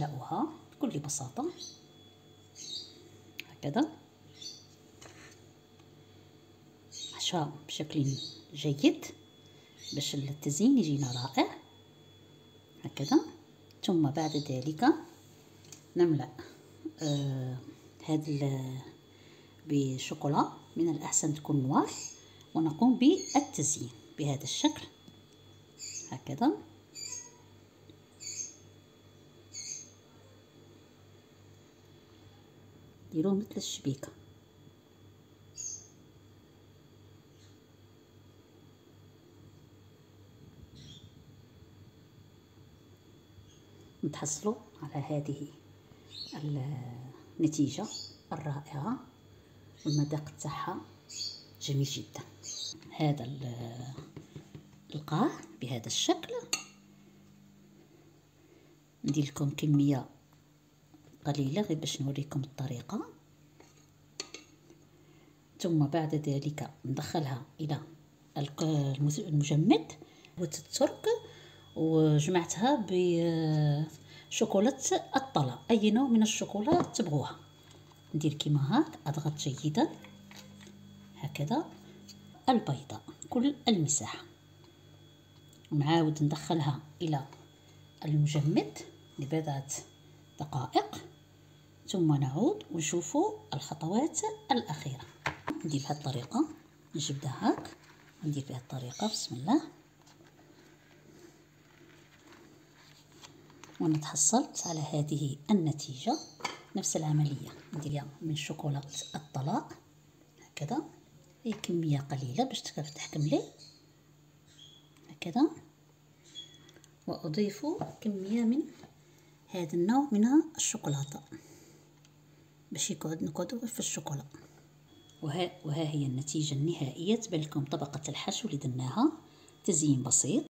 نملأها بكل بساطة. هكذا. حشاء بشكل جيد باش التزيين يجينا رائع. هكذا. ثم بعد ذلك نملأ آه هذا بشوكولا من الأحسن تكون نوار ونقوم بالتزيين بهذا الشكل. هكذا. ديروه مثل الشبيكه نتحصلوا على هذه النتيجة الرائعة والمذاق تاعها جميل جدا. هذا القاع بهذا الشكل. ندير لكم كمية قليلة غير باش نوريكم الطريقة. ثم بعد ذلك ندخلها إلى المجمد وتترك وجمعتها بشوكولاتة الطلا. أي نوع من الشوكولا تبغوها؟ ندير كيما هاك أضغط جيدا. هكذا. البيضاء كل المساحة. ونعاود ندخلها إلى المجمد لبضعة دقائق. ثم نعود ونشوفوا الخطوات الأخيرة. ندير بهذه الطريقة نجبدها هاك ندير بهذه الطريقة. بسم الله. وأنا تحصلت على هذه النتيجة. نفس العملية. نديرها من شوكولاتة الطلاء هكذا. هي كمية قليلة باش تفتح لي. هكذا. وأضيف كمية من هذا النوع من الشوكولاتة. باش يقعد نقعد في الشوكولا. وها, وها هي النتيجة النهائية. تبان لكم طبقة الحشو اللي درناها. تزيين بسيط.